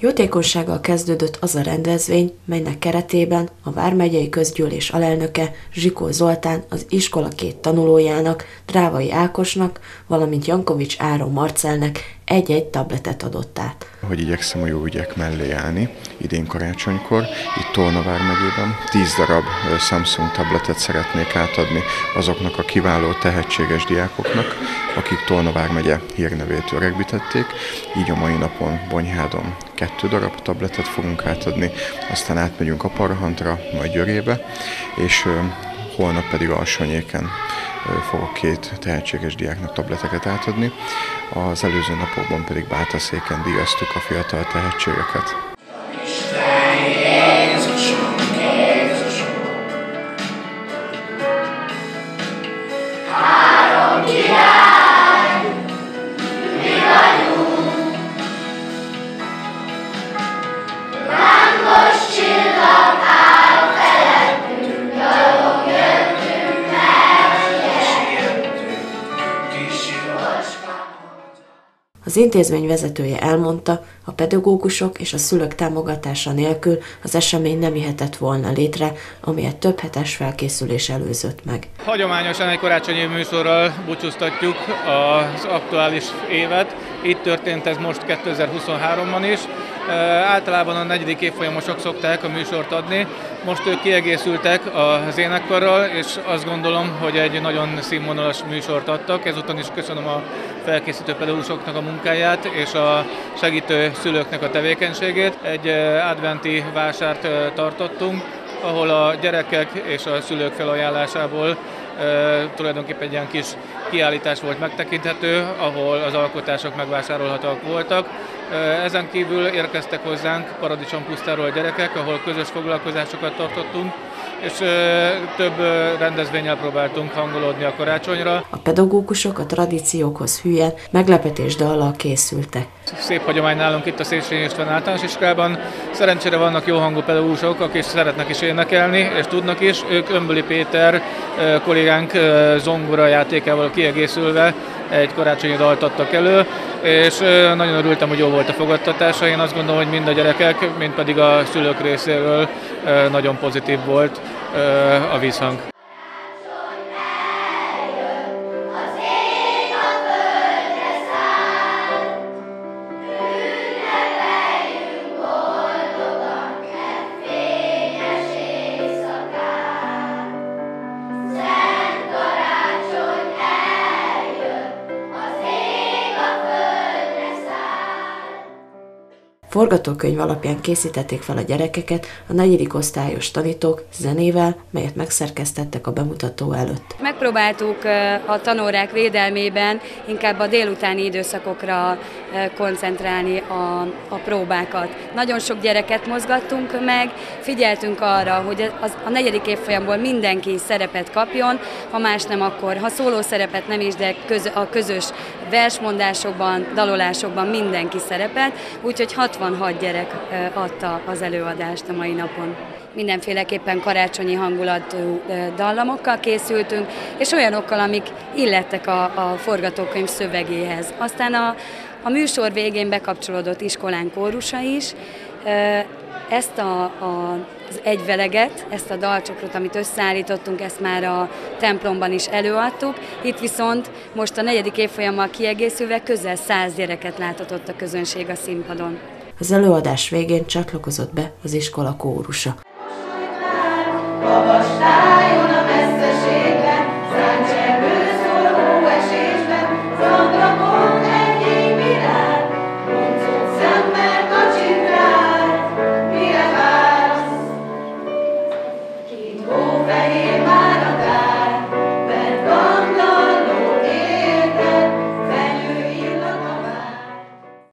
Jótékonysággal kezdődött az a rendezvény, melynek keretében a Vármegyei Közgyűlés alelnöke Zsikó Zoltán az iskola két tanulójának, Drávai Ákosnak, valamint Jankovics Áron Marcelnek egy-egy tabletet adott át. Hogy igyekszem a jó ügyek mellé állni idén karácsonykor, itt Tolnavár megyében 10 darab Samsung tabletet szeretnék átadni azoknak a kiváló tehetséges diákoknak, akik Tolnavár megye hírnevét öregbítették, így a mai napon Bonyhádon kettő darab tabletet fogunk átadni, aztán átmegyünk a Parahantra, majd Györébe, és holnap pedig Alsonyéken fogok két tehetséges diáknak tableteket átadni. Az előző napokban pedig Bátaszéken díjaztuk a fiatal tehetségeket. Intézmény vezetője elmondta, a pedagógusok és a szülők támogatása nélkül az esemény nem ihetett volna létre, amilyet több hetes felkészülés előzött meg. Hagyományosan egy karácsonyi műsorral búcsúztatjuk az aktuális évet. Itt történt ez most 2023-ban is. Általában a negyedik évfolyamosok szokták a műsort adni, most ők kiegészültek az énekkarral, és azt gondolom, hogy egy nagyon színvonalas műsort adtak. Ezúton is köszönöm a felkészítő pedagógusoknak a munkáját, és a segítő szülőknek a tevékenységét. Egy adventi vásárt tartottunk, ahol a gyerekek és a szülők felajánlásából tulajdonképpen egy ilyen kis kiállítás volt megtekinthető, ahol az alkotások megvásárolhatóak voltak. Ezen kívül érkeztek hozzánk Paradicsom pusztáról a gyerekek, ahol közös foglalkozásokat tartottunk, és több rendezvényel próbáltunk hangolódni a karácsonyra. A pedagógusok a tradíciókhoz hülyen meglepetés dallal készültek. Szép hagyomány nálunk itt a Széchenyi István általános iskolában. Szerencsére vannak jó hangú pedagógusok, akik szeretnek is énekelni, és tudnak is. Ők Ömböli Péter kollégánk zongora játékával kiegészülve egy karácsonyi dalt adtak elő, és nagyon örültem, hogy jó volt a fogadtatása. Én azt gondolom, hogy mind a gyerekek, mind pedig a szülők részéről nagyon pozitív volt a vízhang. Forgatókönyv alapján készítették fel a gyerekeket a negyedik osztályos tanítók zenével, melyet megszerkesztettek a bemutató előtt. Megpróbáltuk a tanórák védelmében inkább a délutáni időszakokra koncentrálni a, a próbákat. Nagyon sok gyereket mozgattunk meg, figyeltünk arra, hogy az, a negyedik évfolyamból mindenki szerepet kapjon, ha más nem akkor, ha szóló szerepet nem is, de köz, a közös versmondásokban, dalolásokban mindenki szerepet, úgyhogy 66 gyerek adta az előadást a mai napon. Mindenféleképpen karácsonyi hangulatú dallamokkal készültünk, és olyanokkal, amik illettek a, a forgatókönyv szövegéhez. Aztán a, a műsor végén bekapcsolódott iskolán kórusa is, ezt a, a, az egyveleget, ezt a dalcsokrot, amit összeállítottunk, ezt már a templomban is előadtuk. Itt viszont most a negyedik évfolyammal kiegészülve közel száz gyereket láthatott a közönség a színpadon. Az előadás végén csatlakozott be az iskola kórusa. Babastán! obey.